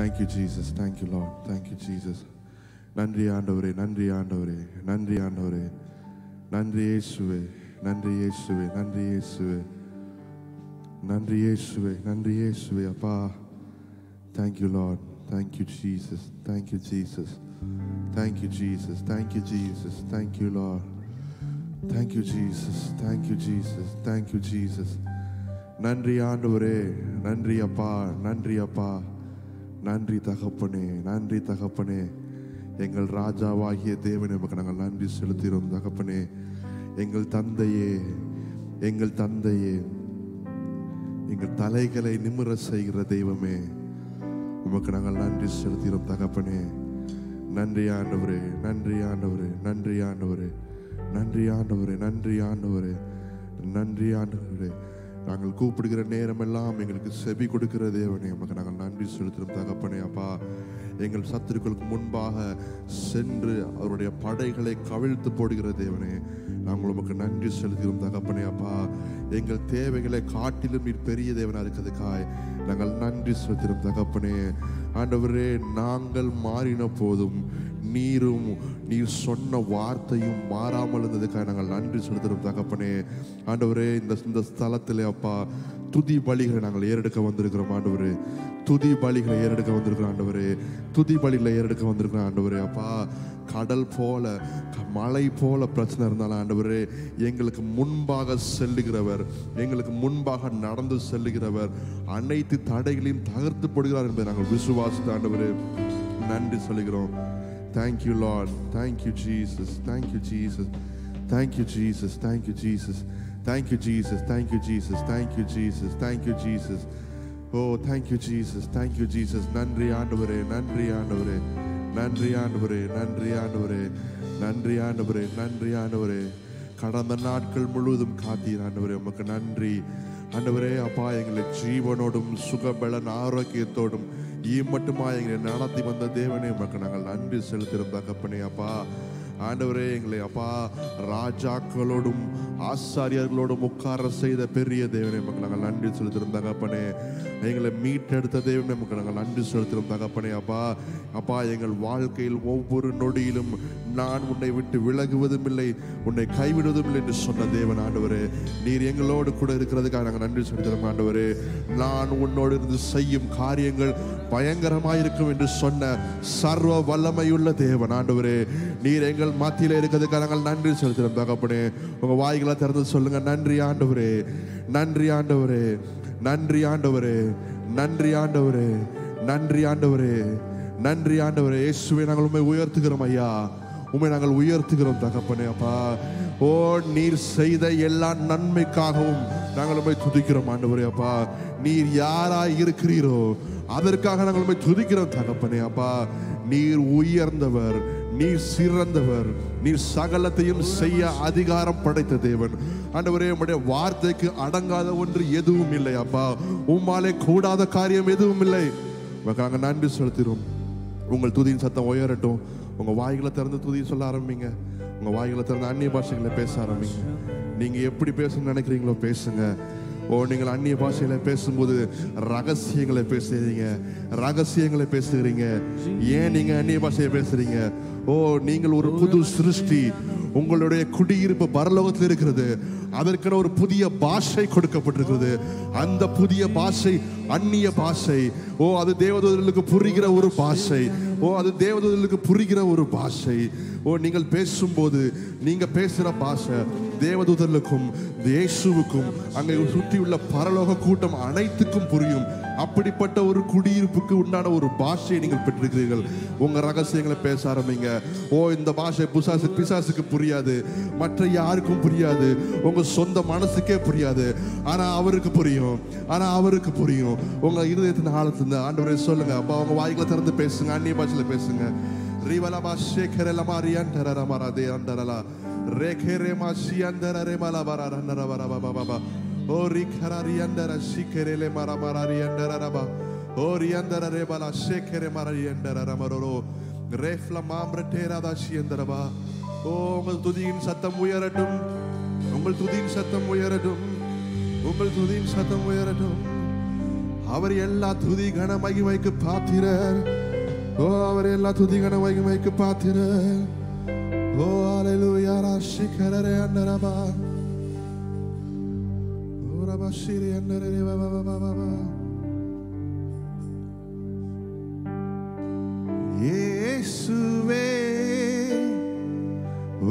Thank you Jesus thank you Lord thank you Jesus நன்றி ஆண்டவரே நன்றி ஆண்டவரே நன்றி ஆண்டவரே நன்றி இயேசுவே நன்றி இயேசுவே நன்றி இயேசுவே நன்றி இயேசுவே நன்றி இயேசுவே அப்பா thank you Lord thank you Jesus thank you Jesus thank you Jesus thank you Jesus thank you Lord thank you Jesus thank you Jesus thank you Jesus நன்றி ஆண்டவரே நன்றி அப்பா நன்றி அப்பா நன்றி தகப்பனே நன்றி தகப்பனே. எங்கள் ராஜாவாகிய தேவனே நமக்கு நாங்கள் நன்றி செலுத்துகிறோம் தகப்பனே. எங்கள் தந்தையே எங்கள் தந்தையே. எங்கள் தலைகளை நிமிர செய்கிற தெய்வமே உமக்கு நாங்கள் நன்றி செலுத்துகிறோம் தகப்பனே. நன்றி ஆண்டவரே நன்றி ஆண்டவரே நன்றி ஆண்டவரே. நன்றி ஆண்டவரே நன்றி ஆண்டவரே நன்றி ஆண்டவரே. நாங்கள் கூப்பிடுகிற நேரமெல்லாம் எங்களுக்கு செவி கொடுக்கிற தேவனே. உமக்கு நாங்கள் நன்றி செலுத்துகிறோம் தகப்பனே அப்பா. எங்கள் சத்துருக்களுக்கு முன்பாக சென்று அவருடைய படைகளை கவிழ்த்து போடுகிற தேவனே. நாங்கள் உமக்கு நன்றி செலுத்துகிறோம் தகப்பனே அப்பா. எங்கள் தேவைகளை காட்டிலும் நீர் பெரிய தேவனாக இருக்கிறதுக்காய் நாங்கள் நன்றி செலுத்துகிறோம் தகப்பனே. ஆண்டவரே நாங்கள் மாறின போதும் நீரும் நீ சொன்ன வார்த்தையும் மாறாமல் இருந்ததுக்காக நாங்கள் நன்றி செலுத்துகிறோம் தகப்பனே. ஆண்டவரே இந்த இந்த ஸ்தலத்திலே அப்பா துதி பலிகளை நாங்கள் ஏறெடுக்க வந்திருக்கிறோம் ஆண்டவர். துதி பலிகளை ஏறெடுக்க வந்திருக்கிறோம் ஆண்டவரே. துதி பலிகளை ஏறெடுக்க வந்திருக்கிறோம் ஆண்டவர். அப்பா கடல் போல மலை போல பிரச்சனை இருந்தாலும் ஆண்டவர் எங்களுக்கு முன்பாக செல்லுகிறவர் எங்களுக்கு முன்பாக நடந்து செல்லுகிறவர் அனைத்து தடைகளையும் தகர்த்து போடுகிறார் என்பதை நாங்கள் விசுவாசித்த ஆண்டவர் நன்றி சொல்லுகிறோம். Thank you Lord thank you Jesus thank you Jesus thank you Jesus thank you Jesus thank you Jesus thank you Jesus thank you Jesus thank you Jesus oh thank you Jesus thank you Jesus நன்றி ஆண்டவரே நன்றி ஆண்டவரே நன்றி ஆண்டவரே நன்றி ஆண்டவரே நன்றி ஆண்டவரே நன்றி ஆண்டவரே கடந்த நாட்கள் முழுவதும் காத்தீர் ஆண்டவரே உமக்கு நன்றி ஆண்டவரே அப்பா எங்களை ஜீவனோடும் சுகபலன் ஆரோக்கியத்தோடும் மட்டுமா எங்களை நடத்தி வந்த தேவனே மக்கள் நாங்கள் நன்றி செலுத்துகிறோம் தகப்பனே அப்பா. ஆண்டவரே எங்களை அப்பா ராஜாக்களோடும் ஆசாரியர்களோடும் உட்கார செய்த பெரிய தேவனே நமக்கு நாங்கள் நன்றி செலுத்துகிறோம் தகப்பனே. எங்களை மீட்டெடுத்த தேவனை நமக்கு நாங்கள் நன்றி செலுத்துகிறோம் தகப்பனே அப்பா. அப்பா எங்கள் வாழ்க்கையில் ஒவ்வொரு நொடியிலும் நான் உன்னை விட்டு விலகுவதும் இல்லை உன்னை கைவிடுவதும் இல்லை என்று சொன்ன தேவன் ஆண்டவரே. நீர் எங்களோடு கூட இருக்கிறதுக்காக நாங்கள் நன்றி செலுத்துகிறோம் ஆண்டவரே. நான் உன்னோடு இருந்து செய்யும் காரியங்கள் பயங்கரமாயிருக்கும் என்று சொன்ன சர்வ வல்லமையுள்ள தேவன் ஆண்டவரே. நீர் எங்கள் மத்தியில இருக்கிறதுக்காக நாங்கள் நன்றி செலுத்துகிறோம் தகப்பனே உங்க வாய்களை திறந்து சொல்லுங்க. நன்றி ஆண்டவரே நன்றி ஆண்டவரே நன்றி ஆண்டவரே நன்றி ஆண்டவரே நன்றி ஆண்டவரே நன்றி ஆண்டவரே. இயேசுவை நாங்கள் உண்மை உயர்த்துகிறோம் ஐயா. உண்மை நாங்கள் உயர்த்துகிறோம் தகப்பனே அப்பா. ஓ நீர் செய்த எல்லா நன்மைக்காகவும் நாங்கள் உண்மை துதிக்கிறோம் ஆண்டவரே அப்பா. நீர் யாராய் இருக்கிறீரோ அதற்காக நாங்கள் உண்மை துதிக்கிறோம் தகப்பனே அப்பா. நீர் உயர்ந்தவர். நீர் சிறந்தவர். நீர் சகலத்தையும் செய்ய அதிகாரம் படைத்த தேவன். ஆண்டவரே உடைய வார்த்தைக்கு அடங்காத ஒன்று எதுவும் இல்லை அப்பா. உம்மாலே கூடாத காரியம் எதுவும் இல்லை. நாங்கள் நன்றி செலுத்துகிறோம். உங்கள் துதியின் சத்தம் உயரட்டும். உங்கள் வாய்களை திறந்து துதி சொல்ல ஆரம்பிங்க. உங்கள் வாய்களை திறந்து அந்நிய பாஷைகளை பேச ஆரம்பிங்க. நீங்கள் எப்படி பேசணும்னு நினைக்கிறீங்களோ பேசுங்க. ஓ நீங்கள் அந்நிய பாஷையில் பேசும்போது ரகசியங்களை பேசுறீங்க ரகசியங்களை பேசுகிறீங்க. ஏன் நீங்கள் அந்நிய பாஷையை பேசுகிறீங்க ஓ நீங்கள் ஒரு புது சிருஷ்டி. உங்களுடைய குடியிருப்பு பரலோகத்தில் இருக்கிறது. அதற்கென ஒரு புதிய பாஷை கொடுக்கப்பட்டிருக்கிறது. அந்த புதிய பாஷை அந்நிய பாஷை. ஓ அது தேவதூதர்களுக்கு புரிகிற ஒரு பாஷை. ஓ அது தேவதூதர்களுக்கு புரிகிற ஒரு பாஷை. ஓ நீங்கள் பேசும்போது நீங்கள் பேசுகிற பாஷை தேவதூதர்களுக்கும் இயேசுவுக்கும் அங்கே சுற்றியுள்ள பரலோக கூட்டம் அனைத்துக்கும் புரியும். அப்படிப்பட்ட ஒரு குடியிருப்புக்கு உண்டான ஒரு பாஷையை நீங்கள் பெற்றிருக்கிறீர்கள். உங்கள் ரகசியங்களை பேச ஆரம்பிங்க. ஓ இந்த பாஷை பிசாசு பிசாசுக்கு புரியாது. மற்ற யாருக்கும் புரியாது. உங்கள் சொந்த மனசுக்கே புரியாது. ஆனால் அவருக்கு புரியும். ஆனால் அவருக்கு புரியும். உங்கள் இருதயத்தின் ஆழத்துல ஆண்டவரை சொல்லுங்கள் அப்போ அவங்க உங்க வாய்களை திறந்து பேசுங்க. அந்நிய பாஷையில் பேசுங்க. Rivalaba Shekere Lamari Antarabara de Andarala. Rekere Mashiandara Remalabara Andarababa. Orikarari Andara Shikere Maramarari Andaraba. Oriandara Rebala Shekere Marari Andaramaroro. Refla Mamretera Dashiandaraba. Oh, உங்கள் துதியின் சத்தம் உயரட்டும் உங்கள் துதியின் சத்தம் உயரட்டும் உங்கள் துதியின் சத்தம் உயரட்டும் அவர் எல்லா துதி கன மகிமைக்கு பாத்திரர் ஓ அவர் எல்லா துதிகன வைகமைக்கு பார்த்திரு ஓ அலையிலு யாரா சிக்கரரே அண்ணரபா ஓரபா சிறி அண்ணரே பாபா பாபா பாபா இயேசுவே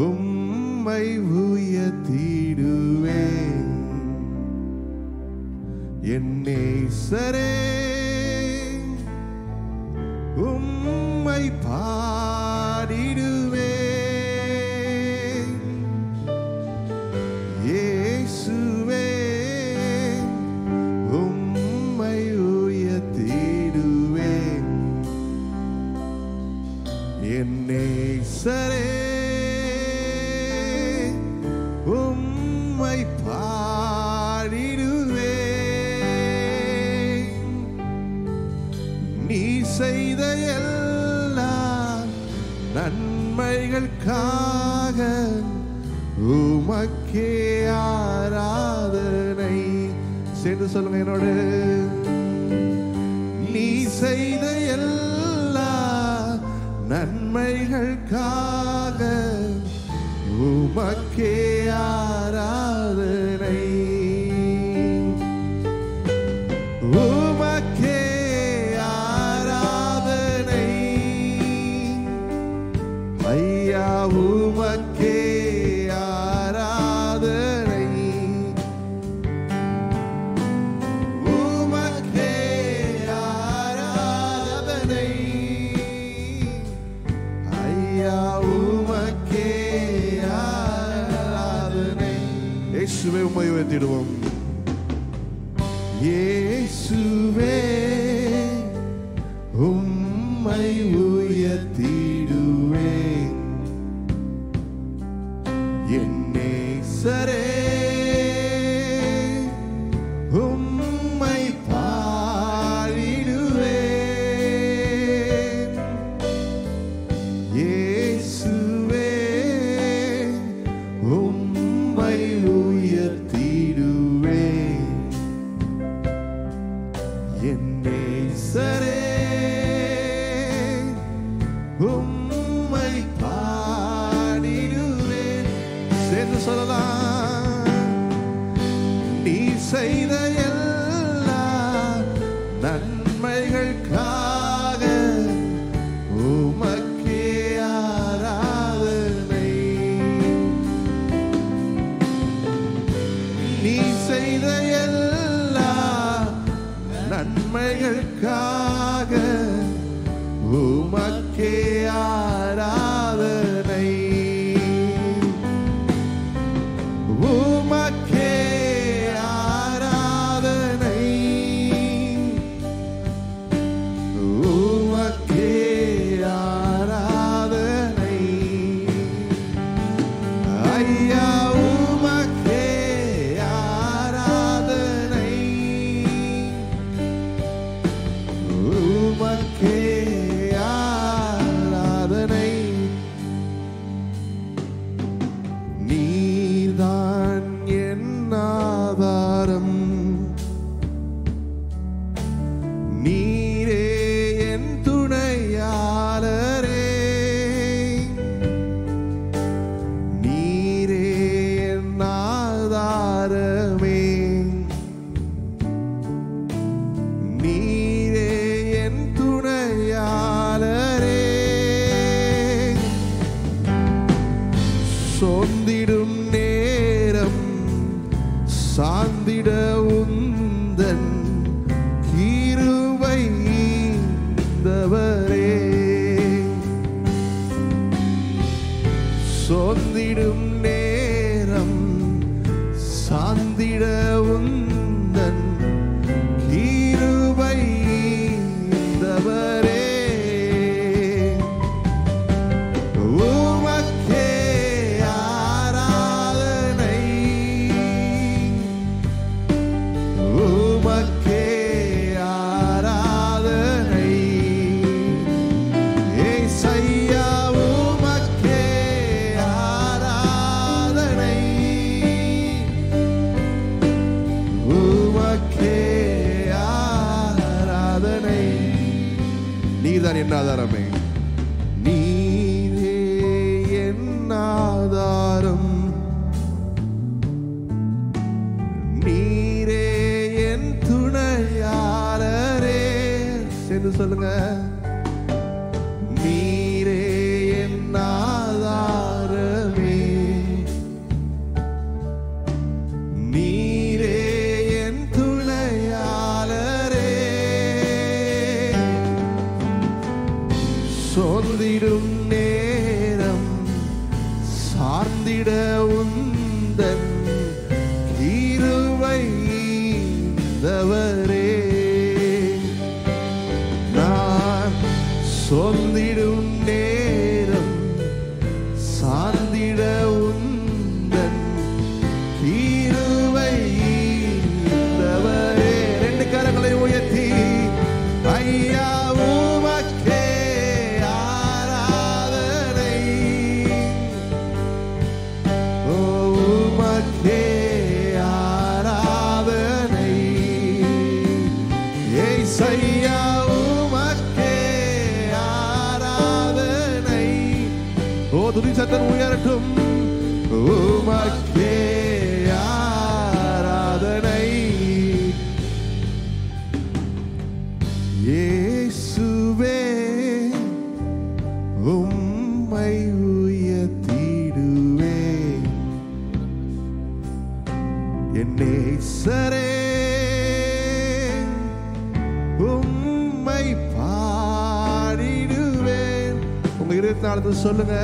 உம்மை உயர்த்திடுவே என்னே சரே உம்மை பாடிடு எங்களுக்காக உமக்கே ஆராதனை. சேர்ந்து சொல்லுங்க என்னோடு. நீ செய்த எல்லா நன்மைகளுக்காக உமக்கே நீதான் என் ஆதாரமே. நீரே என் ஆதாரம். நீரே என் துணையாளரே. சேர்ந்து சொல்லுங்க. சொல்லுங்க.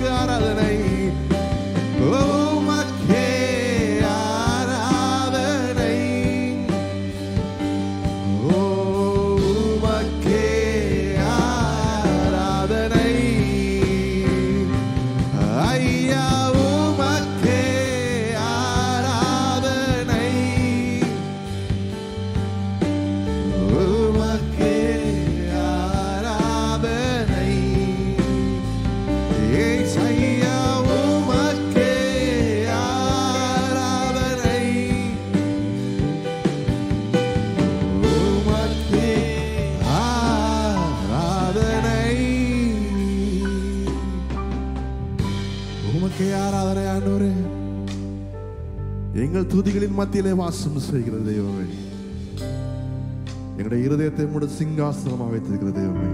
ஏசப்பா உமக்கு மத்தியிலே வாசம் செய்கிற தெய்வமே எங்களுடைய இருதயத்தை மூட சிங்காசனமாக வைத்திருக்கிற தெய்வமே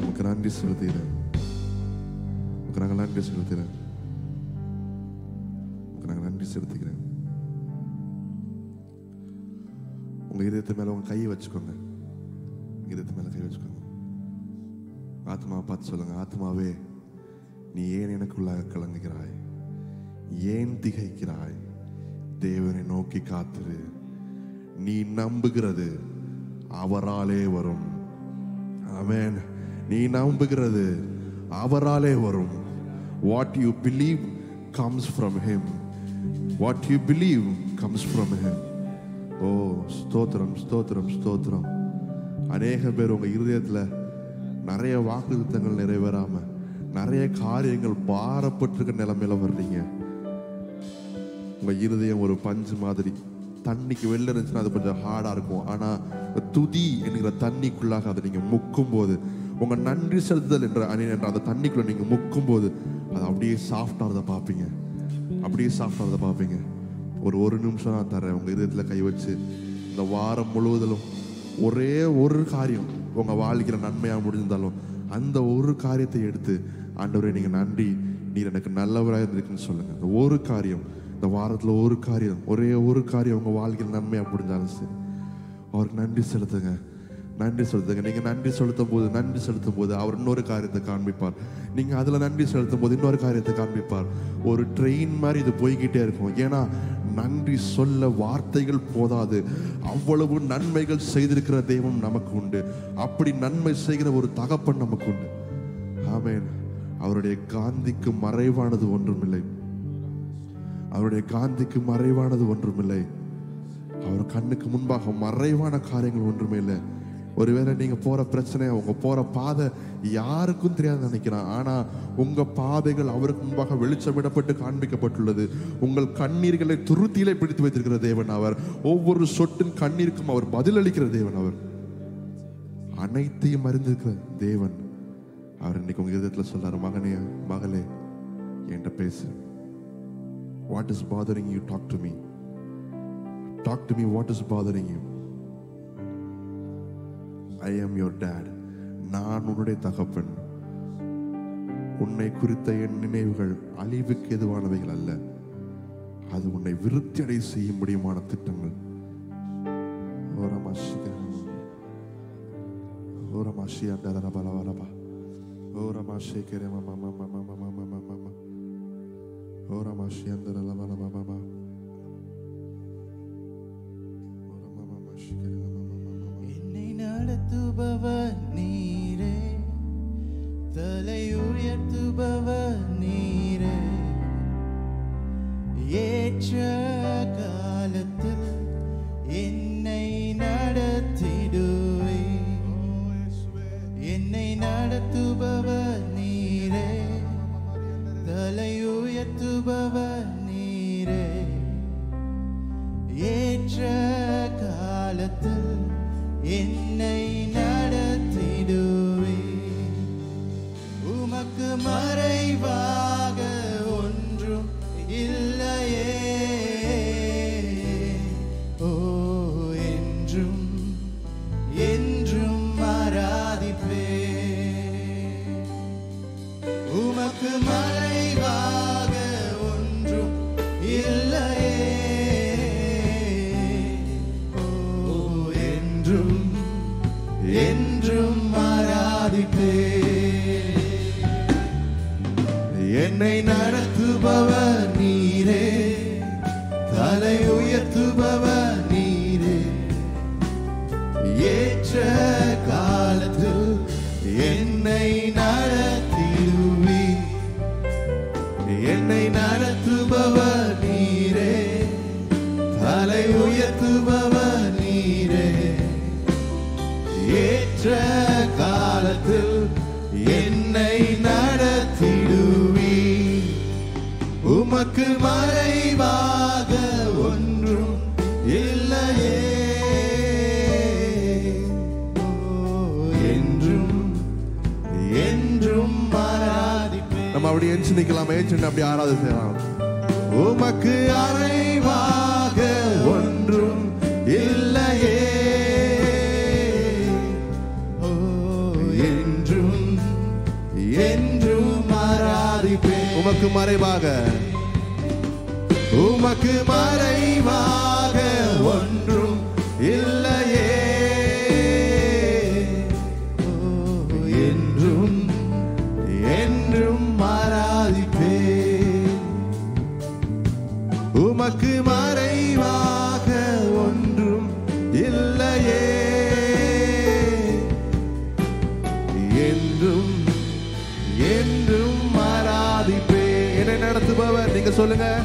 உமக்கு நன்றி செலுத்துகிறேன். உமக்கு நாங்கள் நன்றி செலுத்துகிறேன். உமக்கு நாங்கள் நன்றி செலுத்துகிறேன். உங்க இதயத்து மேல உங்க கையை வச்சுக்கோங்க. இதயத்து மேல கை வச்சுக்கோங்க. ஆத்மாவை பார்த்து சொல்லுங்க ஆத்மாவே நீ ஏன் எனக்குள்ளாக கலங்குகிறாய்? ஏன் திகைக்கிறாய்? தேவனை நோக்கி காத்துரு நீ நம்புகிறது அவராலே வரும். ஆமேன் நீ நம்புகிறது அவராலே வரும். What you believe comes from him what you believe comes from him oh ஸ்தோத்திரம் ஸ்தோத்திரம் ஸ்தோத்திரம். அநேக பேர் உங்கள் இருதயத்தில் நிறைய வாக்குத்தங்கள் நிறைவேறாமல் நிறைய காரியங்கள் பாரப்பட்டிருக்க நிலமையில வர்றீங்க. உங்கள் இருதயம் ஒரு பஞ்சு மாதிரி. தண்ணிக்கு வெளில இருந்துச்சுன்னா அது கொஞ்சம் ஹார்டாக இருக்கும். ஆனால் துதி என்கிற தண்ணிக்குள்ளாக அதை நீங்கள் முக்கும் போது உங்கள் நன்றி செலுத்துதல் என்ற அணி என்ற அந்த தண்ணிக்குள்ளே நீங்கள் முக்கும் போது அது அப்படியே சாஃப்டாகிறத பார்ப்பீங்க. அப்படியே சாஃப்டாகிறத பார்ப்பீங்க. ஒரு ஒரு நிமிஷம் நான் தரேன் உங்கள் இதயத்தில் கை வச்சு இந்த வாரம் முழுவதிலும் ஒரே ஒரு காரியம் உங்கள் வாழ்க்கையில் நன்மையாக முடிஞ்சிருந்தாலும் அந்த ஒரு காரியத்தை எடுத்து ஆண்டவரே நீங்கள் நன்றி நீர் எனக்கு நல்லவராக இருந்திருக்குன்னு சொல்லுங்கள் இந்த ஒரு காரியம் இந்த வாரத்தில் ஒரு காரியம் ஒரே ஒரு காரியம் உங்கள் வாழ்க்கையில் நன்மையாக முடிஞ்சாலும் சரி. அவருக்கு நன்றி செலுத்துங்க. நன்றி செலுத்துங்க. நீங்கள் நன்றி செலுத்தும் போது நன்றி செலுத்தும் போது அவர் இன்னொரு காரியத்தை காண்பிப்பார். நீங்கள் அதில் நன்றி செலுத்தும் போது இன்னொரு காரியத்தை காண்பிப்பார். ஒரு ட்ரெயின் மாதிரி இது போய்கிட்டே இருக்கும். ஏன்னா நன்றி சொல்ல வார்த்தைகள் போதாது. அவ்வளவு நன்மைகள் செய்திருக்கிற தெய்வம் நமக்கு உண்டு. அப்படி நன்மை செய்கிற ஒரு தகப்பன் நமக்கு உண்டு. ஆமேன். அவருடைய காந்திக்கு மறைவானது ஒன்றுமில்லை. அவருடைய காந்திக்கு மறைவானது ஒன்றுமில்லை. அவர் கண்ணுக்கு முன்பாக மறைவான காரியங்கள் ஒன்றுமே இல்லை. ஒருவேளை நீங்க போற பிரச்சனை உங்க போற பாதை யாருக்கும் தெரியாது நினைக்கிறான். ஆனா உங்க பாதைகள் அவருக்கு முன்பாக வெளிச்சமிடப்பட்டு காண்பிக்கப்பட்டுள்ளது. உங்கள் கண்ணீர்களை துருத்தியிலே பிடித்து வைத்திருக்கிற தேவன் அவர். ஒவ்வொரு சொட்டின் கண்ணீருக்கும் அவர் பதிலளிக்கிற தேவன் அவர். அனைத்தையும் அறிந்திருக்கிற தேவன். அவர் இன்னைக்கு உங்க இதயத்துல சொல்றாரு மகனே மகளே என்கிட்ட பேசு. What is bothering you talk to me talk to me what is bothering you I am your dad நான் உன்னுடைய தகப்பன். உன்னை குறித்த என் நினைவுகள் அழிவுக்கு எதுவானவைகள் அல்ல. அது உன்னை விருத்தி அடை செய்ய முடியுமான திட்டங்கள். ஓரமாஷிகா ஓரமாஷியா டரபலவலபா ஓரமாஷிகரே மாமா மாமா மாமா மாமா மாமா. மம ஓரமாஷியா டரபலவலபா ஓரமாமாஷிகரே மம மம மம என்னை நடத்துபவர் நீரே. தலை உயர்த்துபவர் நீரே. ஏற்ற காலத்தில் என்னை நடத்திடுவே என்னை நடத்துபவர் அப்படி எஞ்சி நிக்கலாம் ஏஞ்சி அப்படி ஆராதனை செய்யலாம். உமக்கு அறைவாக ஒன்றும் இல்லையே. என்றும் என்றும் ஆராதிப்பே உமக்கு மறைவாக. உமக்கு மறைவாக. சொல்லுங்க.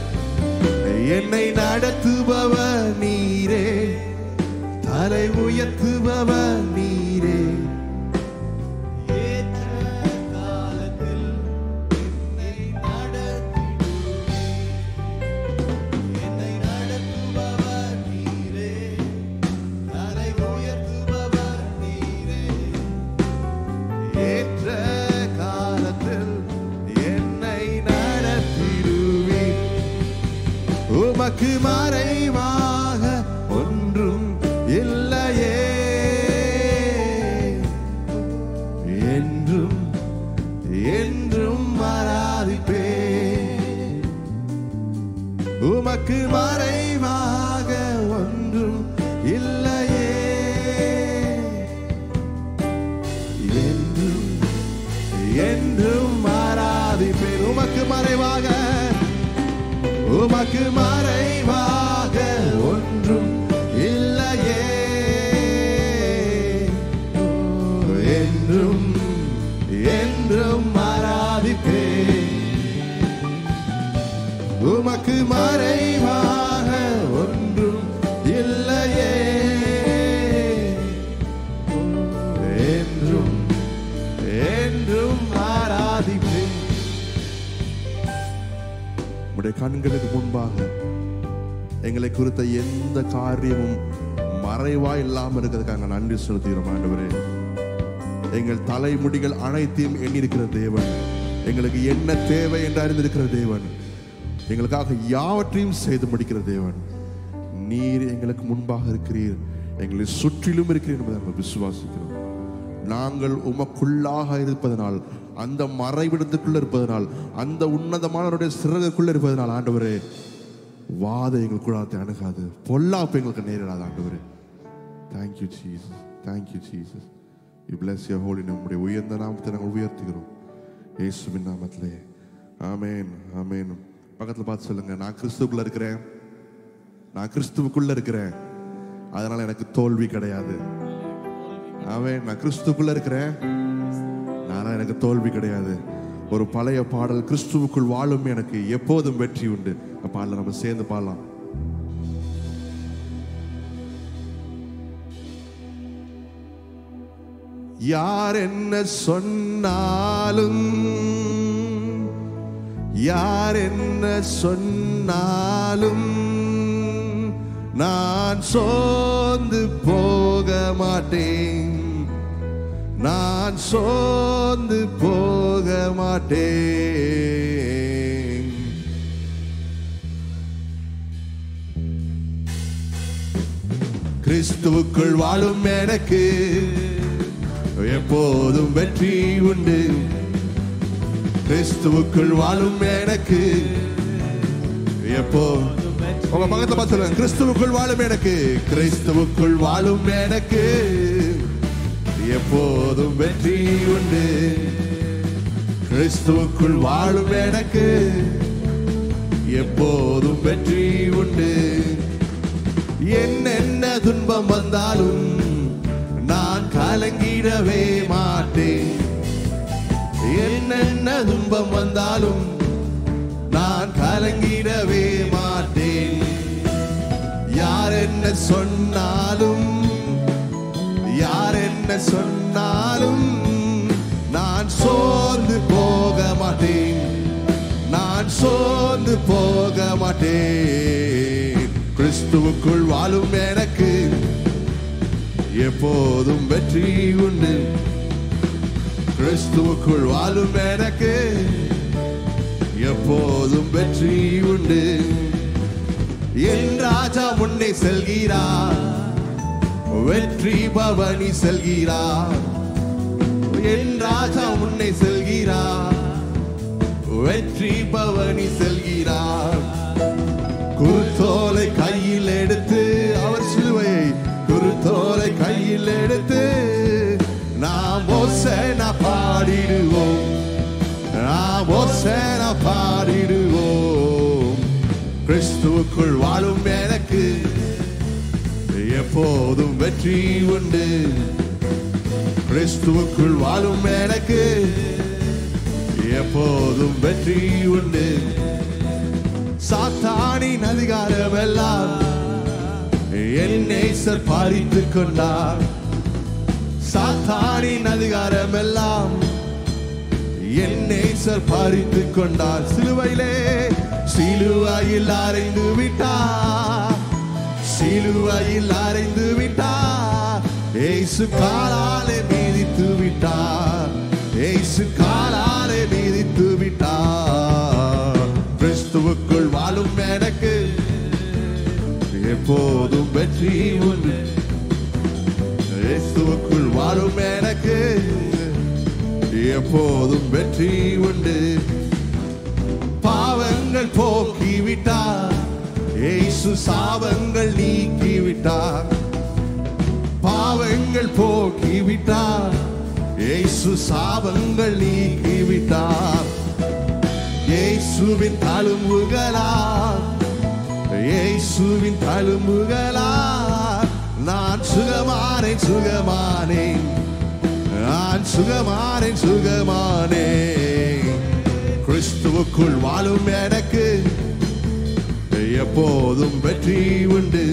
என்னை நடத்துபவர் நீரே. தலை உயர்த்துபவர் நீ நடத்திடுவீர் ஒன்றும் இல்லையே. என்றும் என்றும் ஆராதிப்பே உமக்கு மறைவாக ஒன்றும் இல்லையே. என்றும் என்றும் ஆராதிப்பேன் உமக்கு மறைவாக உமக்கு மறைவாக உமக்கு மறைவாக ஒன்றும் இல்லையே. என்றும் என்றும் ஆராதிப்பேன். உடைய கண்களுக்கு முன்பாக எங்களை குறித்த எந்த காரியமும் மறைவா இல்லாம இருக்கிறதுக்காக நன்றி செலுத்துகிறோம் ஆண்டவரே. எங்கள் தலைமுடிகள் அனைத்தையும் எண்ணியிருக்கிற தேவன் எங்களுக்கு என்ன தேவை என்று அறிந்திருக்கிற தேவன் எங்களுக்காக யாவற்றையும் செய்து முடிக்கிற தேவன். நீர் எங்களுக்கு முன்பாக இருக்கிறீர். எங்களை சுற்றிலும் இருக்கிறீர் என்பதை நாங்கள் விசுவாசிக்கிறோம். நாங்கள் உமக்குள்ளாக இருப்பதனால் அந்த மறைவிடத்துக்குள்ள இருப்பதனால் அந்த உன்னதமானவருடைய சிறகுக்குள்ள இருப்பதனால் ஆண்டவரே வாத எங்கள் அணுகாது. பொல்லாப்பு எங்களுக்கு நேரிடாது ஆண்டவரே. Thank you Jesus thank you Jesus you bless holy நம்முடைய உயர்ந்த நாமத்தை நாங்கள் உயர்த்துகிறோம். இயேசுவின் நாமத்திலே. ஆமேன் ஆமேன் பக்கத்தில் பார்த்து சொல்லுங்க. நான் கிறிஸ்துவுக்குள்ள இருக்கிறேன். நான் கிறிஸ்துவுக்குள்ள இருக்கிறேன். அதனால எனக்கு தோல்வி கிடையாது. அவன் நான் கிறிஸ்துக்குள்ள இருக்கிறேன். ஆனால் எனக்கு தோல்வி கிடையாது. ஒரு பழைய பாடல் கிறிஸ்துவுக்குள் வாழும் எனக்கு எப்போதும் வெற்றி உண்டு. பாடல நம்ம சேர்ந்து பாடலாம். யார் என்ன சொன்னாலும் யார் என்ன சொன்னாலும் நான் சோர்ந்து போக மாட்டேன். நான் சோர்ந்து போக மாட்டேன். கிறிஸ்துவுக்குள் வாழும் எனக்கு எப்போதும் வெற்றி உண்டு. கிறிஸ்துவுக்குள் வாழும் எனக்கு. எப்போ? உங்க பக்கத்தை பார்த்து சொல்லுங்க. கிறிஸ்துவுக்குள் வாழும் எனக்கு. கிறிஸ்துவுக்குள் வாழும் எனக்கு. எப்போதும் வெற்றி உண்டு. கிறிஸ்துவுக்குள் வாழும் எனக்கு. எப்போதும் வெற்றி உண்டு. என்னென்ன துன்பம் வந்தாலும் நான் கலங்கிடவே மாட்டேன். என்னென்ன துன்பம் வந்தாலும் நான் கலங்கிடவே மாட்டேன். யார் என்ன சொன்னாலும் யார் என்ன சொன்னாலும் நான் சோர்ந்து போக மாட்டேன். நான் சோர்ந்து போக மாட்டேன். கிறிஸ்துவுக்குள் வாழும் எனக்கு எப்போதும் வெற்றி உண்டு. கிறிஸ்துவுக்குள் வாழும் எனக்கு எப்போதும் வெற்றி உண்டு. என் ராஜா முன்னே செல்கிறார். வெற்றி பவனி செல்கிறார். என் ராஜா முன்னே செல்கிறார். வெற்றி பவனி செல்கிறார். குருத்தோலை கையில் எடுத்து அவர் சிலுவையை குருத்தோலை கையில் எடுத்து நான் நாம் ஒசன பாடிடுவோம் நாம் ஒசன பாடிடுவோம் கிறிஸ்துவுக்குள் வாழும் எனக்கு எப்போதும் வெற்றி உண்டு கிறிஸ்துவுக்குள் வாழும் எனக்கு எப்போதும் வெற்றி உண்டு சாத்தானின் அதிகாரம் எல்லாம் என் நேசர் பாரித்து கொண்டார் சாத்தானின் அதிகாரம் எல்லாம் என்னை நேசர் பறித்து கொண்டார். சிலுவையிலே சிலுவையில் அறைந்து விட்டார். சிலுவையில் அறைந்து விட்டார். ஏசு காலாலே மீதித்து விட்டார். ஏசு காலாலே மீதித்து விட்டார். வாழும் எனக்கு எப்போதும் வெற்றி கிறிஸ்துவுக்குள் வாழும் எனக்கு எப்போதும் வெற்றி உண்டு. பாவங்கள் போக்கிவிட்டார். ஏசு சாபங்கள் நீக்கிவிட்டார். பாவங்கள் போக்கிவிட்டார். ஏசு சாபங்கள் நீக்கிவிட்டார். இயேசுவின் தழும்புகளால் இயேசுவின் தழும்புகளால் நான் சுகமானேன் சுகமானேன் நான் சுகமானேன் சுகமானேன் கிறிஸ்துவுக்குள் வாழும் எனக்கு எப்போதும் வெற்றி உண்டு.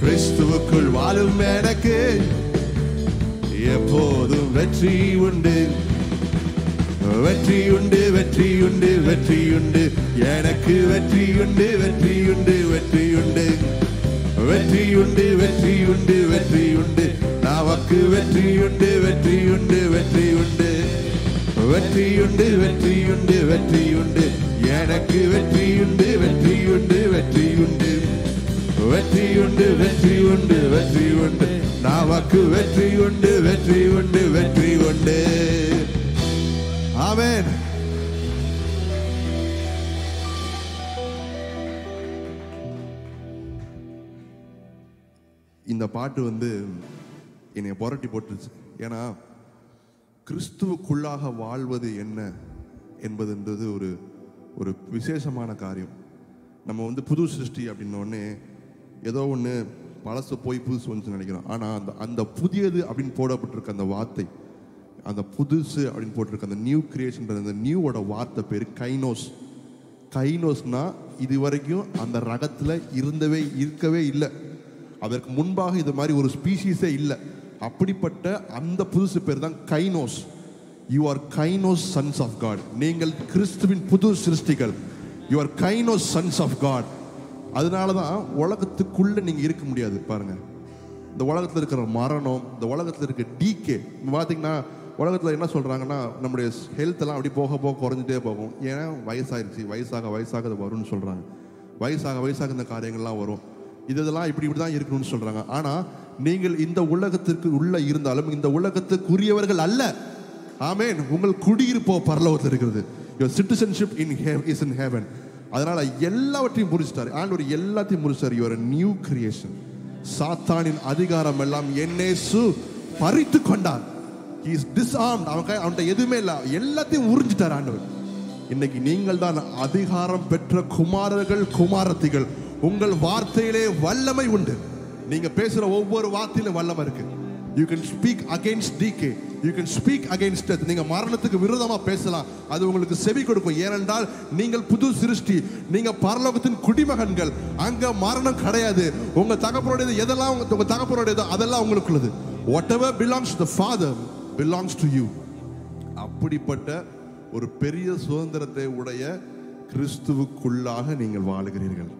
கிறிஸ்துவுக்குள் வாழும் எனக்கு எப்போதும் வெற்றி உண்டு. வெற்றி உண்டு வெற்றி உண்டு வெற்றி உண்டு. எனக்கு வெற்றி உண்டு வெற்றி உண்டு வெற்றி உண்டு வெற்றி உண்டு வெற்றி உண்டு நமக்கு வெற்றி உண்டு வெற்றி உண்டு வெற்றி உண்டு வெற்றி உண்டு வெற்றி உண்டு வெற்றி உண்டு எனக்கு வெற்றி உண்டு வெற்றி உண்டு வெற்றி உண்டு வெற்றி உண்டு வெற்றி உண்டு வெற்றி உண்டு நமக்கு வெற்றி உண்டு வெற்றி உண்டு வெற்றி உண்டு ஆமென். இந்த பாட்டு வந்து என்னை புரட்டி போட்டுருச்சு. ஏன்னா கிறிஸ்துவுக்குள்ளாக வாழ்வது என்ன என்பதுன்றது ஒரு ஒரு விசேஷமான காரியம். நம்ம வந்து புது சிருஷ்டி அப்படின்னோடனே ஏதோ ஒன்று பழசு போய் புதுசு வந்துச்சு நினைக்கிறோம். ஆனால் அந்த அந்த புதியது அப்படின்னு போடப்பட்டிருக்க அந்த வார்த்தை அந்த புதுசு அப்படின்னு போட்டிருக்க அந்த நியூ கிரியேஷன் அந்த நியூவோட வார்த்தை பேர் கைனோஸ். கைனோஸ்னால் இது வரைக்கும் அந்த ரகத்தில் இருந்தவே இருக்கவே இல்லை. அதற்கு முன்பாக இது மாதிரி ஒரு ஸ்பீஷீஸே இல்லை. அப்படிப்பட்ட அந்த புதுசு பேர் தான் கைனோஸ். You are kainos sons of God நீங்கள் கிறிஸ்துவின் புது சிருஷ்டிகள். You are kainos sons of God அதனால தான் உலகத்துக்குள்ளே நீங்கள் இருக்க முடியாது. பாருங்கள் இந்த உலகத்தில் இருக்கிற மரணம் இந்த உலகத்தில் இருக்க டீகே பார்த்தீங்கன்னா உலகத்தில் என்ன சொல்கிறாங்கன்னா நம்முடைய ஹெல்த்தெல்லாம் அப்படி போக போக குறைஞ்சிட்டே போகும். ஏன்னா வயசாயிருச்சு. வயசாக வயசாக அது வரும்னு சொல்கிறாங்க வயசாக வயசாக இந்த காரியங்கள்லாம் வரும். இதெல்லாம் இப்படி இப்படி தான் இருக்கணும்னு சொல்கிறாங்க ஆனால் நீங்கள் இந்த உலகத்திற்கு உள்ளே இருந்தாலும் இந்த உலகத்துக்குரியவர்கள் அல்ல. ஆமேன். உங்கள் குடியிருப்போ பரலோகத்தில் இருக்கிறது. Your citizenship in have is in heaven அதனால் எல்லாவற்றையும் முடிச்சிட்டாரு ஆண்டவர் எல்லாத்தையும் முடிச்சாரு யுவர் நியூ கிரியேஷன் சாத்தானின் அதிகாரம் எல்லாம் என்னேசு பறித்து கொண்டார் இஸ் is disarmed. அவன் அவன்கிட்ட எதுவுமே இல்லை. எல்லாத்தையும் உறிஞ்சிட்டார் ஆண்டவர். இன்னைக்கு நீங்கள் தான் அதிகாரம் பெற்ற குமாரர்கள் குமாரத்திகள். உங்கள் வார்த்தையிலே வல்லமை உண்டு. நீங்க பேசுற ஒவ்வொரு வார்த்தையிலும் வல்லமை இருக்கு. You can speak against decay you can speak against death நீங்க மரணத்துக்கு விரோதமா பேசலாம். அது உங்களுக்கு செவி கொடுக்கும். ஏனென்றால் நீங்கள் புது சிருஷ்டி. நீங்க பரலோகத்தின் குடிமகன்கள். அங்க மரணம் கிடையாது. உங்க தகப்பனுடையது எதெல்லாம் உங்க தகப்பனுடையதோ அதெல்லாம் உங்களுக்குள்ளது. Whatever belongs to father belongs to you அப்படிப்பட்ட ஒரு பெரிய சுதந்திரத்தை உடைய கிறிஸ்துவுக்குள்ளாக நீங்கள் வாழுகிறீர்கள்.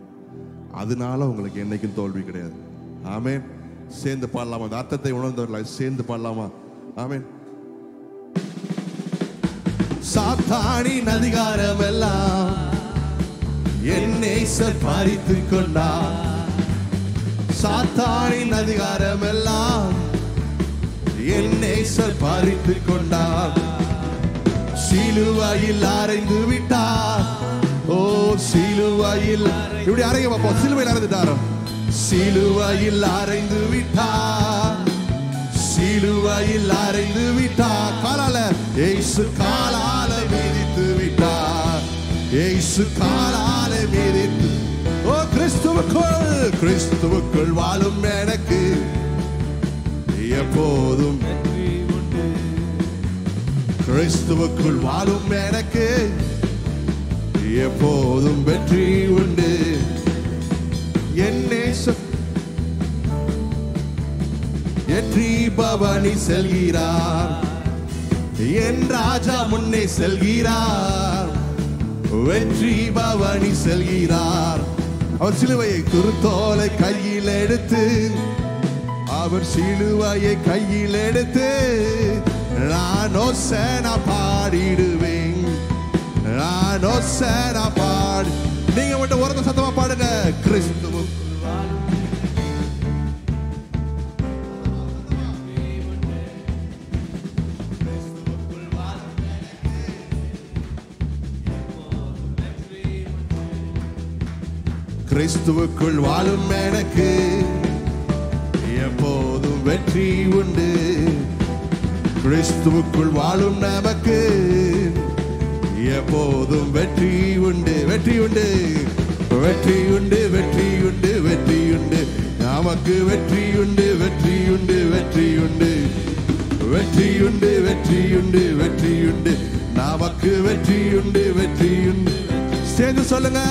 அதனால உங்களுக்கு என்னைக்கும் தோல்வி கிடையாது. ஆமேன். சேர்ந்து பாடலாமா? அந்த அர்த்தத்தை உணர்ந்தவர்களாய் சேர்ந்து பாடலாமா? ஆமேன். சாத்தானின் அதிகாரம் எல்லாம் என்னை நேசர் பறித்து கொண்டார். சாத்தானின் அதிகாரம் எல்லாம் என்னை நேசர் பறித்து கொண்டார். சிலுவையில் அறைந்து விட்டார் ஓ சிலுவையில் இப்படி அறைய பார்ப்போம் சிலுவையில் அறைந்துட்டாரோ சிலுவையில் அரைந்து விட்டா. சிலுவையில் அரைந்து விட்டா. காலால. ஏசு காலால மிதித்து விட்டா. ஏசு காலால மிதித்து. ஓ கிறிஸ்துவுக்குள். கிறிஸ்துவுக்குள் வாழும் எனக்கு. எப்போதும். கிறிஸ்துவுக்குள் வாழும் எனக்கு. எப்போதும் வெற்றி உண்டு. என் நேசம் வெற்றி பவனி செல்கிறார். என் ராஜா முன்னே செல்கிறார். வெற்றி பவனி செல்கிறார். அவர் சிலுவையை குருத்தோலை கையில் எடுத்து அவர் சிலுவையை கையில் எடுத்து நான் ஒசனா பாடிடுவேன். நான் ஓசனா பாடு நீங்க மட்டும் உரத்த சத்தமா பாடுங்க. கிறிஸ்துவும் கிறிஸ்துவுக்குள் வாழும் எனக்கு. எப்போதும் வெற்றி உண்டு. கிறிஸ்துவுக்குள் வாழும் நமக்கு. எப்போதும் வெற்றி உண்டு வெற்றி உண்டு வெற்றி உண்டு வெற்றி உண்டு வெற்றி உண்டு நமக்கு வெற்றி உண்டு வெற்றி உண்டு வெற்றி உண்டு வெற்றி உண்டு வெற்றி உண்டு வெற்றி உண்டு நமக்கு வெற்றி உண்டு வெற்றி உண்டு சேர்ந்து சொல்லுங்க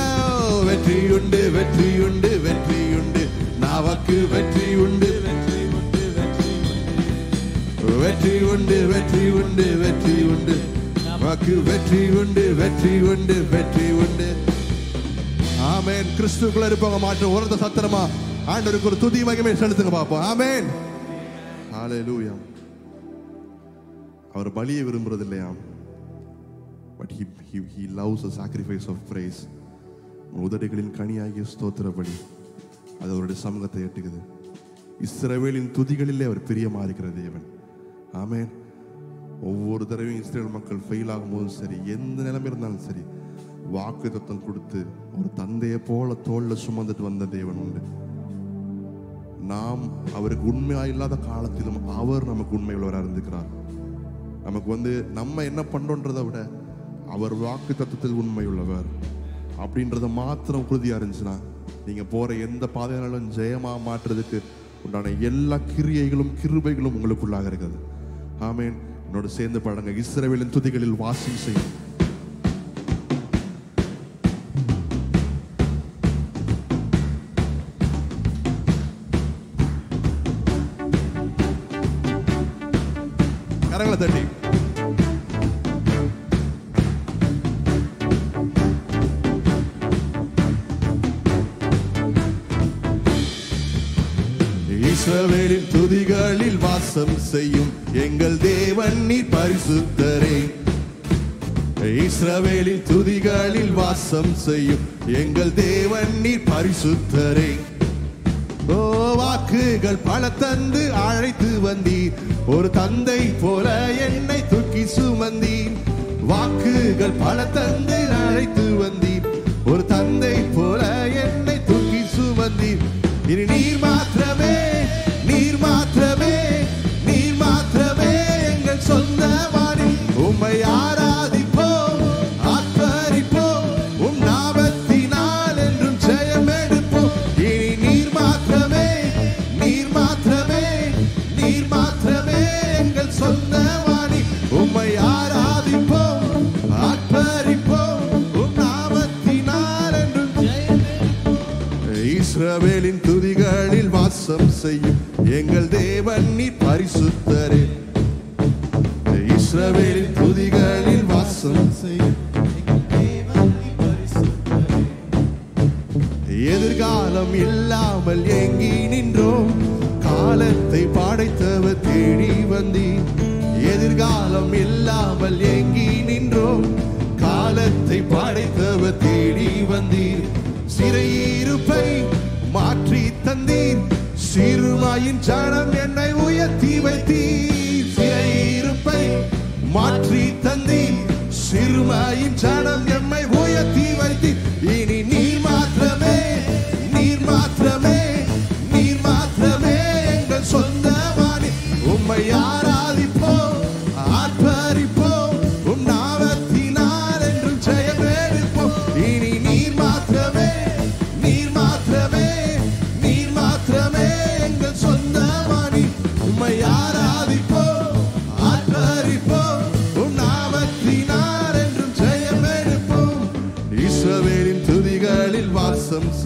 வெற்றி உண்டு வெற்றி உண்டு வெற்றி உண்டு நமக்கு வெற்றி உண்டு வெற்றி உண்டு வெற்றி உண்டு வெற்றி உண்டு வெற்றி உண்டு நமக்கு வெற்றி உண்டு வெற்றி உண்டு வெற்றி உண்டு. ஆமேன். கிறிஸ்துக்குள்ள இருப்பவங்க மாற்றம் உரத்த சத்திரமா? ஆண்டவருக்கு ஒரு துதி மகிமை செலுத்துங்க பார்ப்போம். ஆமேன். ஹalleluya அவர் பலியை விரும்புறது இல்லையாம் but he he he loves a sacrifice of praise உதடுகளின் கனியாகிய ஸ்தோத்திர பலி அது அவருடைய சமூகத்தை எட்டுகிறது. இஸ்ரவேலின் துதிகளிலே அவர் பிரியமா இருக்கிற தேவன். ஆமேன். ஒவ்வொரு தடவையும் இஸ்ரேல் மக்கள் ஃபெயில் ஆகும்போதும் சரி எந்த நிலைமை இருந்தாலும் சரி வாக்கு தத்தம் கொடுத்து ஒரு தந்தையை போல தோல்ல சுமந்துட்டு வந்த தேவன் உண்டு. நாம் அவருக்கு உண்மையா இல்லாத காலத்திலும் அவர் நமக்கு உண்மை உள்ளவராக நமக்கு வந்து நம்ம என்ன பண்றோன்றதை விட அவர் வாக்கு தத்துவத்தில் உண்மை உள்ளவர் அப்படின்றத மாத்திரம் உறுதியா இருந்துச்சுன்னா நீங்க போற எந்த பாதையானாலும் ஜெயமா மாற்றுறதுக்கு உண்டான எல்லா கிரியைகளும் கிருபைகளும் உங்களுக்குள்ளாக இருக்குது ஆமீன். என்னோட சேர்ந்து பாடுங்க இஸ்ரவேலின் துதிகளில் வாசம் செய்யும். வாசம் செய்யும். எங்கள் தேவன் நீ பரிசுத்தர்.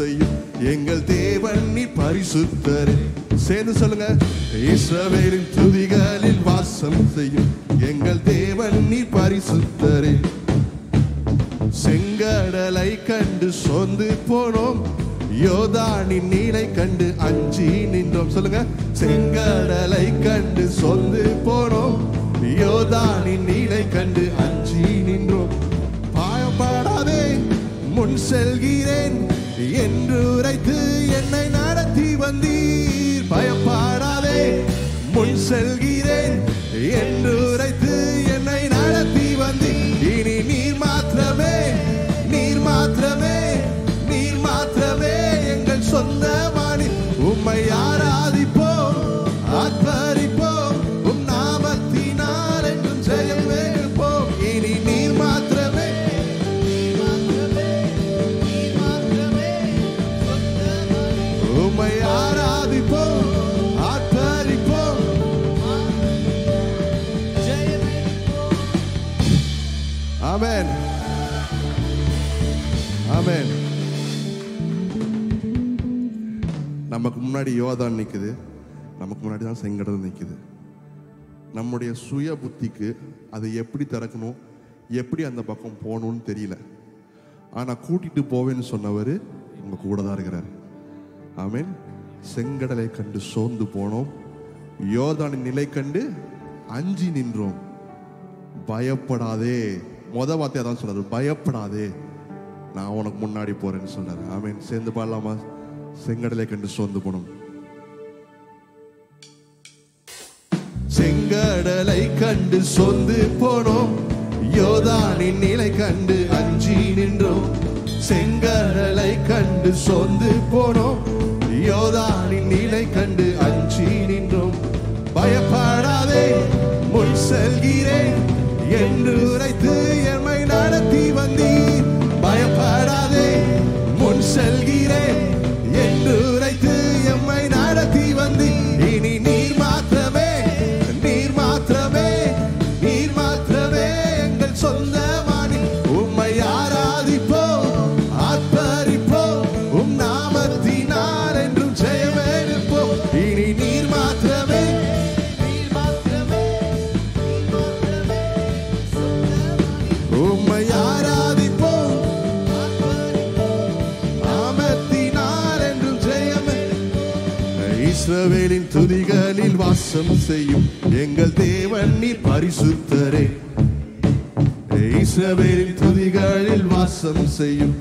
செய்யும். எங்கள் தேவன் நீ பரிசுத்தரே. சேர்ந்து சொல்லுங்க. இஸ்ரவேலின் துதிகளில் வாசம் செய்யும். எங்கள் தேவன் நீ பரிசுத்தரே. செங்கடலை கண்டு சொந்து போனோம். யோதானின் நீரை கண்டு அஞ்சி நின்றோம். சொல்லுங்க. செங்கடலை கண்டு சொந்து போனோம். யோதானின் நீரை கண்டு அஞ்சி நின்றோம். பாயப்படாதே. முன் செல்கிறேன். என்று உரைத்து என்னை நடத்தி வந்தீர். பயப்பாடாதே முன் செல்கிறேன் என்று உரைத்து என்னை நடத்தி வந்தீர். இனி நீர் மாத்திரமே நீர் மாத்திரமே நீர் மாத்திரமே எங்கள் சொந்த ஆமேன். நமக்கு முன்னாடி யோதான் நிற்குது நமக்கு முன்னாடி தான் செங்கடல் நிற்குது நம்முடைய சுய புத்திக்கு அதை எப்படி திறக்கணும் எப்படி அந்த பக்கம் போகணும்னு தெரியல. ஆனால் கூட்டிட்டு போவேன்னு சொன்னவர் உங்கள் கூட தான் இருக்கிறார். ஆமென். செங்கடலை கண்டு சோர்ந்து போனோம். யோதானின் நிலை கண்டு அஞ்சி நின்றோம். பயப்படாதே. மொத வார்த்தையாக தான் சொல்கிறார் பயப்படாதே. நான் உனக்கு முன்னாடி போறேன்னு சொன்னாரு. ஆமீன். சேர்ந்து பாடலாமா? செங்கடலை கண்டு சோர்ந்து போனோம். செங்கடலை கண்டு சொந்து போனோம். யோதானின் நிலை கண்டு அஞ்சி நின்றோம். செங்கடலை கண்டு சொந்து போனோம். யோதானின் நிலை கண்டு அஞ்சி நின்றோம். பயப்படாதே முன் செல்கிறேன். என்று உரைத்து எம்மை நடத்தி வந்தீர். முன் நேசம் செய்யும் எங்கள் தேவன் நீ பரிசுத்தரே. இஸ்ரவேலின் துதிகளில் வாசம் செய்யும்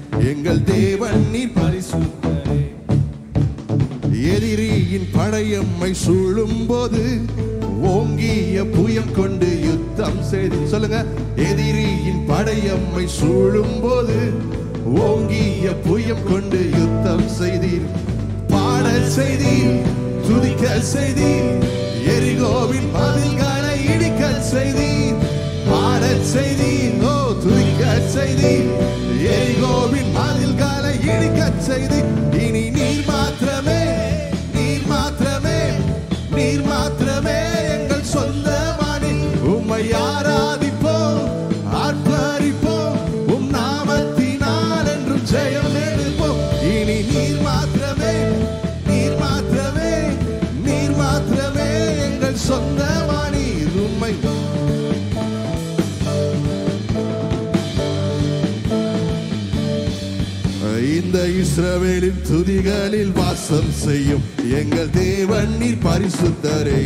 தேவன் நீர் பரிசுத்தரே.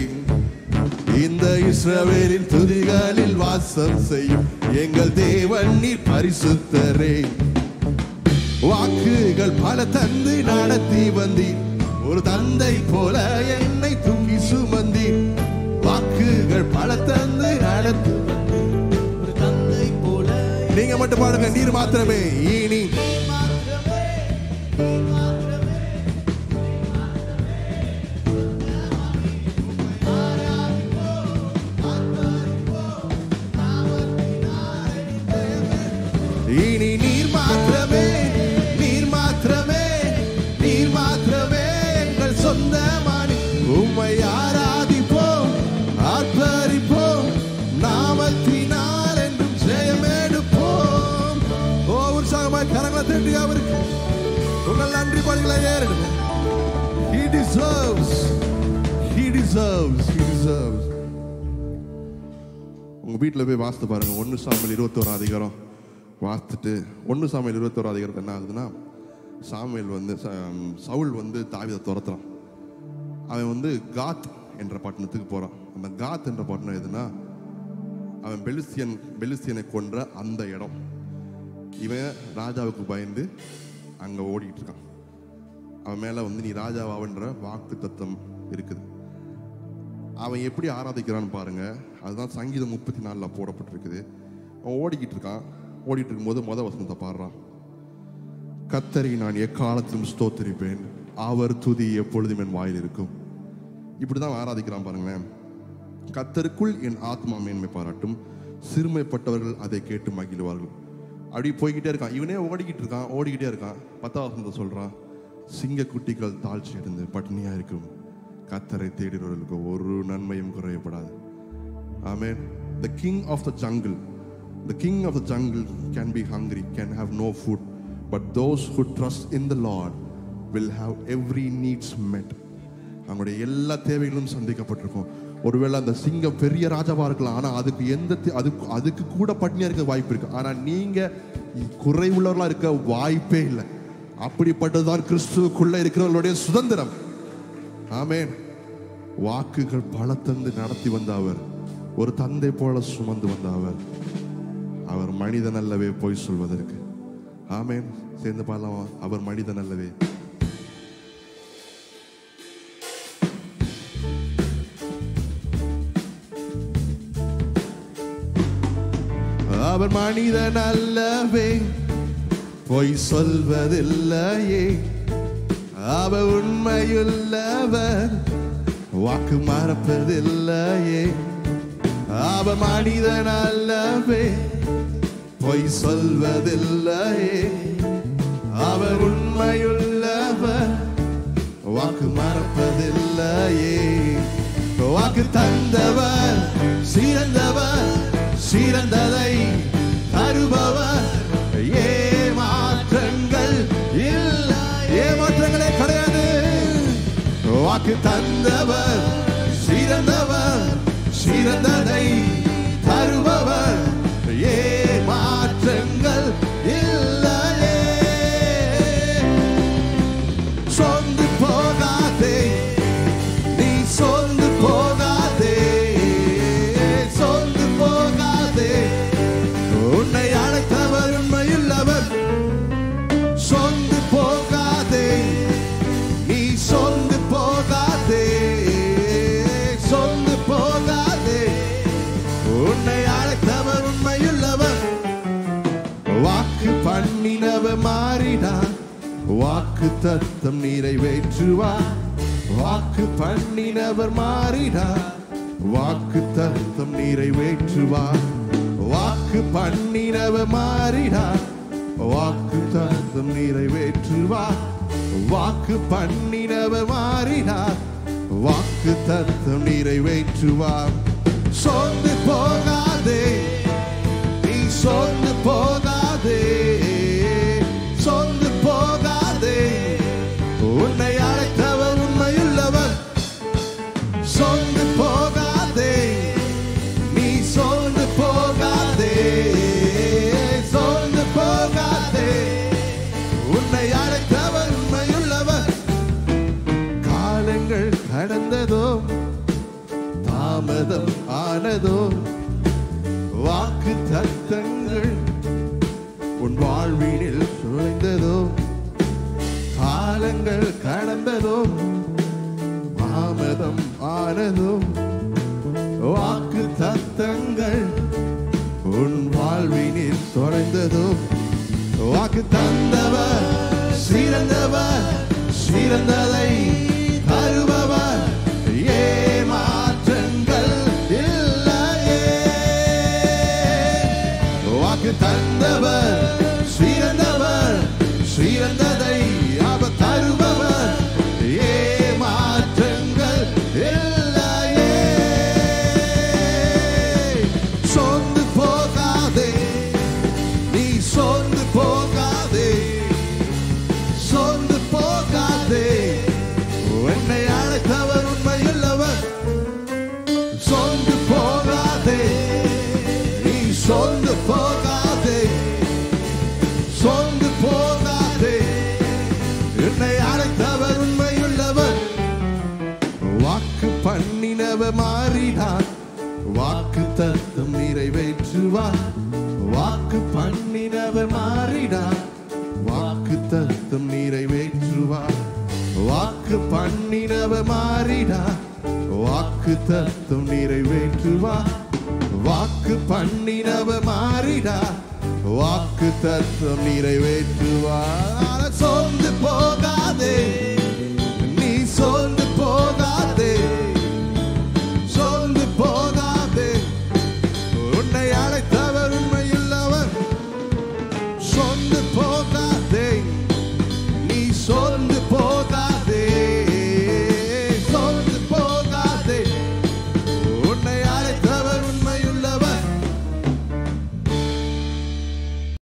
இந்த இஸ்ரவேலின் துதிகளில் வாசம் செய்யும் எங்கள் தேவன் நீர் பரிசுத்தரே. வாக்குகள் பல தந்து நடத்தி வந்தீர். ஒரு தந்தை போல என்னை தூக்கி சுமந்தீர். வாக்குகள் பல தந்து நடத்தி ஒரு தந்தை போல நீங்க மட்டும் பாடுங்க நீர் மாத்திரமே. இனி மாத்திரமே. நன்றி He deserves He deserves He deserves. உங்க வீட்டில் போய் வாசித்து பாருங்க. ஒன்று சாமியில் இருபத்தோரு அதிகாரம். வாசித்துட்டு ஒன்று சாமியில் இருபத்தோரு அதிகாரம் என்ன ஆகுதுன்னா சாமியல் வந்து ச- சவுல் வந்து தாவிதை துரத்துறான். அவன் வந்து காத் என்ற பட்டணத்துக்கு போகிறான் அந்த காத் என்ற பட்டணம் எதுனா அவன் பெலிஸ்தியன் பெலிஸ்தியனை கொன்ற அந்த இடம். இவன் ராஜாவுக்கு பயந்து அங்கே ஓடிட்டு இருக்கான். அவன் மேலே வந்து நீ ராஜாவாவன்ற வாக்கு தத்துவம் இருக்குது. அவன் எப்படி ஆராதிக்கிறான்னு பாருங்க. அதுதான் சங்கீதம் முப்பத்தி நாலில் போடப்பட்டிருக்குது. அவன் ஓடிக்கிட்டு இருக்கான். ஓடிட்டு இருக்கும்போது மொத வசனத்தை பாடுறான். கத்தரை நான் எக்காலத்திலும் ஸ்தோத்தரிப்பேன். அவர் துதி எப்பொழுதும் என் வாயில் இருக்கும். இப்படிதான் ஆராதிக்கிறான் பாருங்களேன். கத்தருக்குள் என் ஆத்மா மேன்மை பாராட்டும். சிறுமைப்பட்டவர்கள் அதை கேட்டு மகிழ்வார்கள். அப்படி போய்கிட்டே இருக்கான். இவனே ஓடிக்கிட்டு இருக்கான். ஓடிக்கிட்டே இருக்கான். பத்தாவது வசனத்தை சொல்றான். சிங்க குட்டிகள் தாழ்ச்சி அடைந்து பட்டினியா இருக்கும் கத்தரை தேடுகிறவர்களுக்கு ஒரு நன்மையும் குறையப்படாது. Amen the king of the jungle the king of the jungle can be hungry, can have no food but those who trust in the Lord will have every needs met அவங்களுடைய எல்லா தேவைகளும் சந்திக்கப்பட்டிருக்கும். ஒருவேளை அந்த சிங்கம் பெரிய ராஜாவாக இருக்கலாம் ஆனால் அதுக்கு எந்த தே- அதுக்கு அதுக்கு கூட பட்னியாக இருக்க வாய்ப்பு இருக்குது ஆனால் நீங்கள் குறைவுள்ளவர்களாக இருக்க வாய்ப்பே இல்லை. அப்படிப்பட்டதுதான் கிறிஸ்துக்குள்ள இருக்கிறவர்களுடைய சுதந்திரம். ஆமேன். வாக்குகள் பல தந்து நடத்தி வந்த அவர் ஒரு தந்தை போல சுமந்து வந்த அவர் அவர் மனிதன் அல்லவே போய் சொல்வதற்கு. ஆமேன். சேர்ந்து பாடலாமா. அவர் மனிதன் அல்லவே அவர் மனிதன் அல்லவே பொய் சொல்வதில்லையே. அவ உண்மையுள்ளவர் வாக்கு மறப்பதில்லையே. அவ மனிதன் அல்லவே பொய் சொல்வதில்லையே. அவர் உண்மையுள்ளவர் வாக்கு மறப்பதில்லையே. வாக்கு தந்தவர் சிறந்தவர் சிறந்ததை தருபவர். ஏ வாக்கு தந்தவர் சிறந்தவர் சிறந்ததை வாக்கு தத்தம் நிறைவேற்றுவார் வாக்கு பண்ணினவர் மாறினார் வாக்கு தத்தம் நிறைவேற்றுவார் வாக்கு பண்ணினவர் மாறினார் வாக்கு தத்தம் நிறைவேற்றுவார் வாக்கு பண்ணினவர் மாறினார் வாக்கு தத்தம் நிறைவேற்றுவார் சொந்து போகாதே. நீ சொந்து போக ஆனதோ வாக்கு தத்தங்கள் உன் வாழ்வினில் சுழைந்ததோ? காலங்கள் கடந்ததோ? தாமதம் ஆனதோ? வாக்கு தத்தங்கள் உன் வாழ்வினில் தொலைந்ததோ? வாக்கு தந்தவர் சிறந்தவர் சிறந்ததை